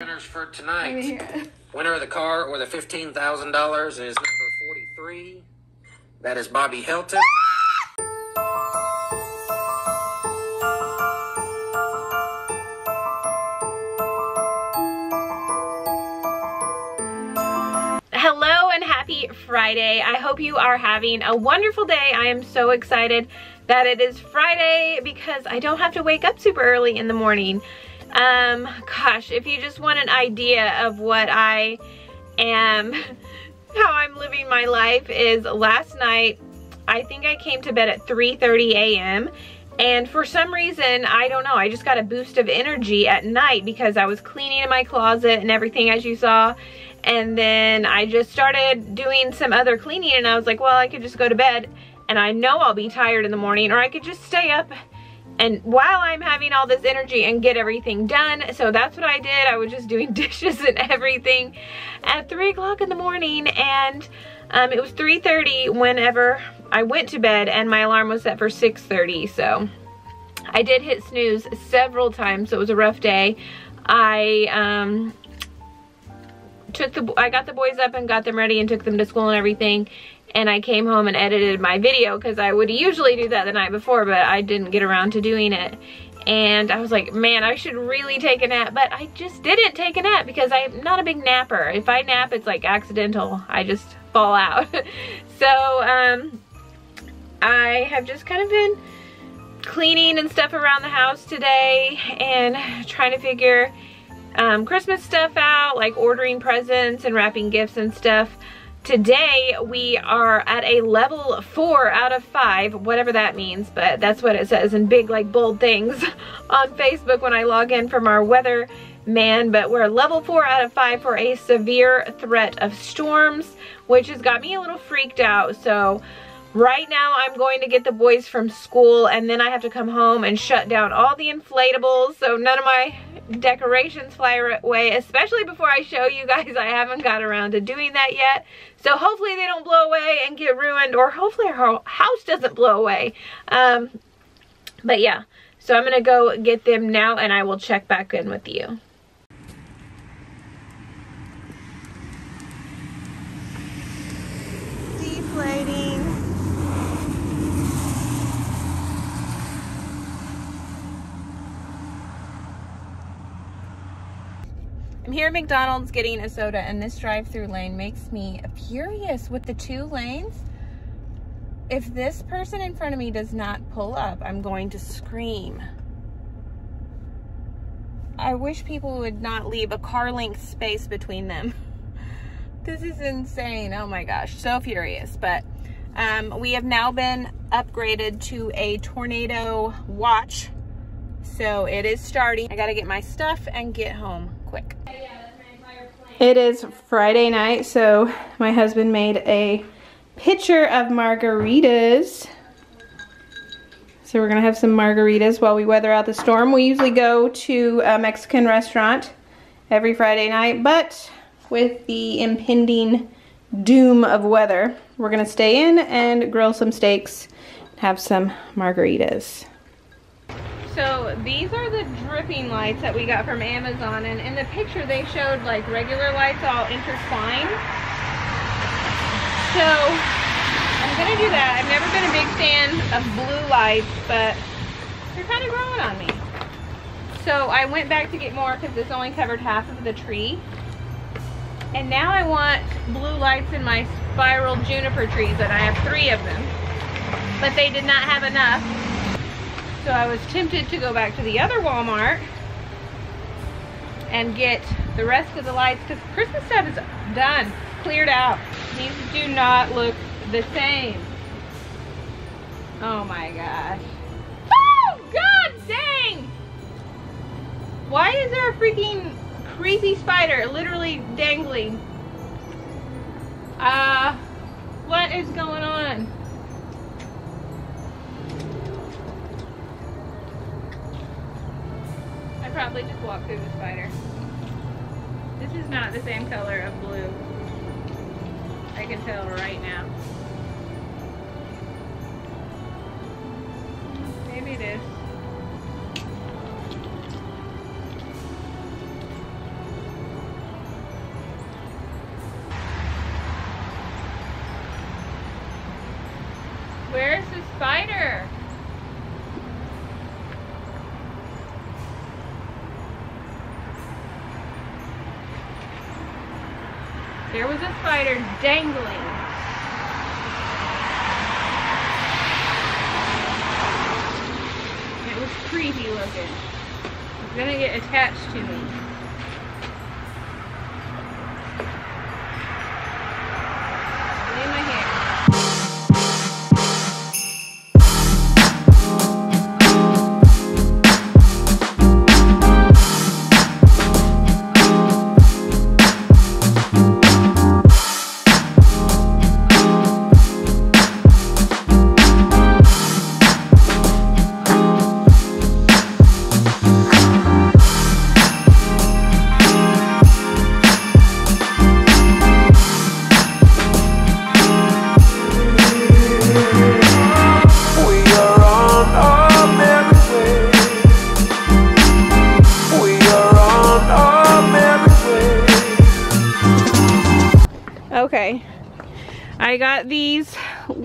Winners for tonight. Winner of the car or the fifteen thousand dollars is number forty-three. That is Bobby Helton. Hello and happy Friday. I hope you are having a wonderful day. I am so excited that it is Friday because I don't have to wake up super early in the morning. Um, gosh, if you just want an idea of what I am, how I'm living my life is last night, I think I came to bed at 3.30 a.m. And for some reason, I don't know, I just got a boost of energy at night because I was cleaning in my closet and everything as you saw and then I just started doing some other cleaning and I was like, well, I could just go to bed and I know I'll be tired in the morning or I could just stay up and while I'm having all this energy and get everything done. So that's what I did. I was just doing dishes and everything at 3 o'clock in the morning and um, it was 3.30 whenever I went to bed and my alarm was set for 6.30. So I did hit snooze several times. So it was a rough day. I um, took the, I got the boys up and got them ready and took them to school and everything. And I came home and edited my video because I would usually do that the night before, but I didn't get around to doing it. And I was like, man, I should really take a nap. But I just didn't take a nap because I'm not a big napper. If I nap, it's like accidental. I just fall out. so um, I have just kind of been cleaning and stuff around the house today and trying to figure um, Christmas stuff out, like ordering presents and wrapping gifts and stuff. Today we are at a level four out of five, whatever that means, but that's what it says in big like bold things on Facebook when I log in from our weather man, but we're level four out of five for a severe threat of storms, which has got me a little freaked out. So right now I'm going to get the boys from school and then I have to come home and shut down all the inflatables so none of my decorations fly away, especially before I show you guys. I haven't got around to doing that yet. So hopefully they don't blow away and get ruined or hopefully our house doesn't blow away. Um, but yeah, so I'm going to go get them now and I will check back in with you. I'm here at McDonald's getting a soda and this drive-through lane makes me furious with the two lanes. If this person in front of me does not pull up, I'm going to scream. I wish people would not leave a car length space between them. this is insane. Oh my gosh, so furious. But um, we have now been upgraded to a tornado watch. So it is starting. I gotta get my stuff and get home quick. It is Friday night, so my husband made a pitcher of margaritas. So we're gonna have some margaritas while we weather out the storm. We usually go to a Mexican restaurant every Friday night, but with the impending doom of weather, we're gonna stay in and grill some steaks, have some margaritas. So these are the dripping lights that we got from Amazon and in the picture they showed like regular lights all intertwined. So I'm gonna do that. I've never been a big fan of blue lights but they're kind of growing on me. So I went back to get more because this only covered half of the tree. And now I want blue lights in my spiral juniper trees and I have three of them. But they did not have enough so I was tempted to go back to the other Walmart and get the rest of the lights because Christmas stuff is done, cleared out. These do not look the same. Oh my gosh. Oh, God dang! Why is there a freaking creepy spider literally dangling? Uh, what is going on? Probably just walk through the spider. This is not the same color of blue. I can tell right now. Maybe it is. There was a spider dangling. It was creepy looking. It's gonna get attached to me. Got these,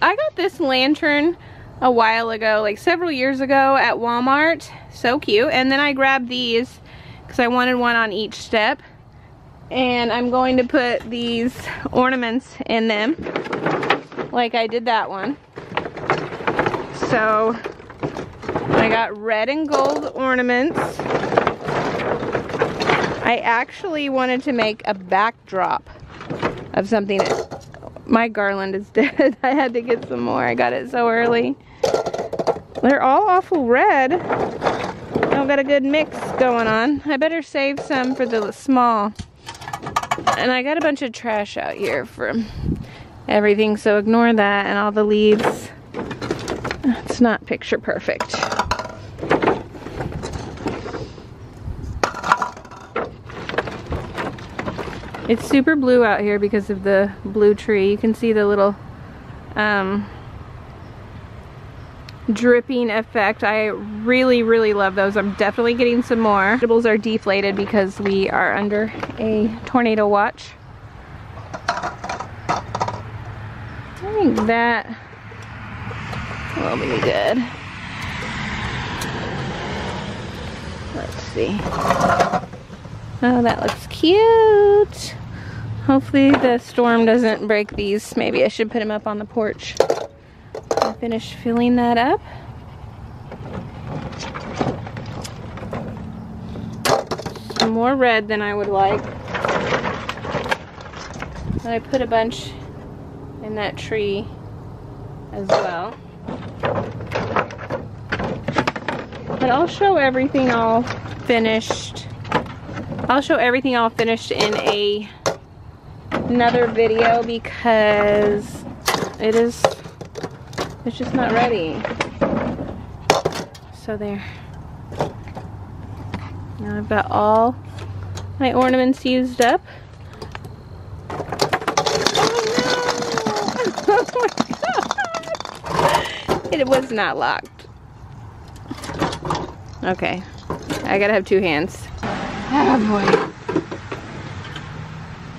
I got this lantern a while ago, like several years ago at Walmart. So cute. And then I grabbed these because I wanted one on each step. And I'm going to put these ornaments in them like I did that one. So I got red and gold ornaments. I actually wanted to make a backdrop of something. My garland is dead. I had to get some more. I got it so early. They're all awful red. I don't got a good mix going on. I better save some for the small. And I got a bunch of trash out here from everything, so ignore that and all the leaves. It's not picture perfect. It's super blue out here because of the blue tree. You can see the little um, dripping effect. I really, really love those. I'm definitely getting some more. Vegetables are deflated because we are under a tornado watch. I think that will be good. Let's see. Oh, that looks cute. Hopefully the storm doesn't break these. Maybe I should put them up on the porch. I finished filling that up. Some more red than I would like. I put a bunch in that tree as well. But I'll show everything all finished. I'll show everything all finished in a another video because it is it's just not ready. So there. Now I've got all my ornaments used up. Oh it was not locked. Okay. I gotta have two hands. Oh boy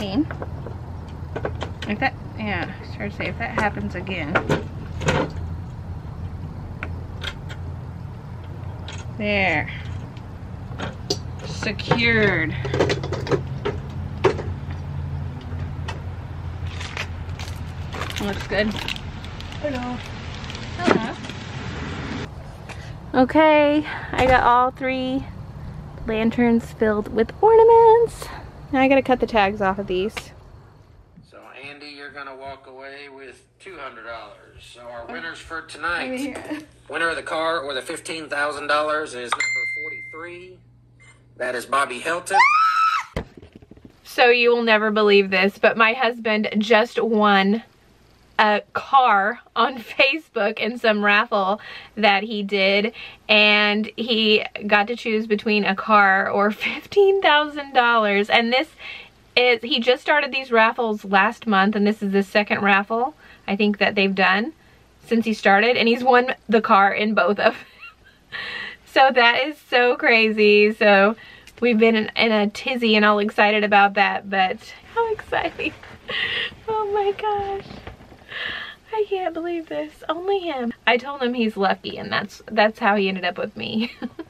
Not locking. If that, yeah, to say, if that happens again. There. Secured. Looks good. Hello. Hello. Okay, I got all three lanterns filled with ornaments. Now I gotta cut the tags off of these. So Andy, you're gonna walk away with two hundred dollars. So our winners for tonight, winner of the car or the fifteen thousand dollars is number forty-three. That is Bobby Helton. So you will never believe this, but my husband just won a car on Facebook in some raffle that he did and he got to choose between a car or $15,000 and this is he just started these raffles last month and this is the second raffle I think that they've done since he started and he's won the car in both of so that is so crazy. So we've been in, in a tizzy and all excited about that but how exciting. Oh my gosh I can't believe this. Only him. I told him he's lucky and that's that's how he ended up with me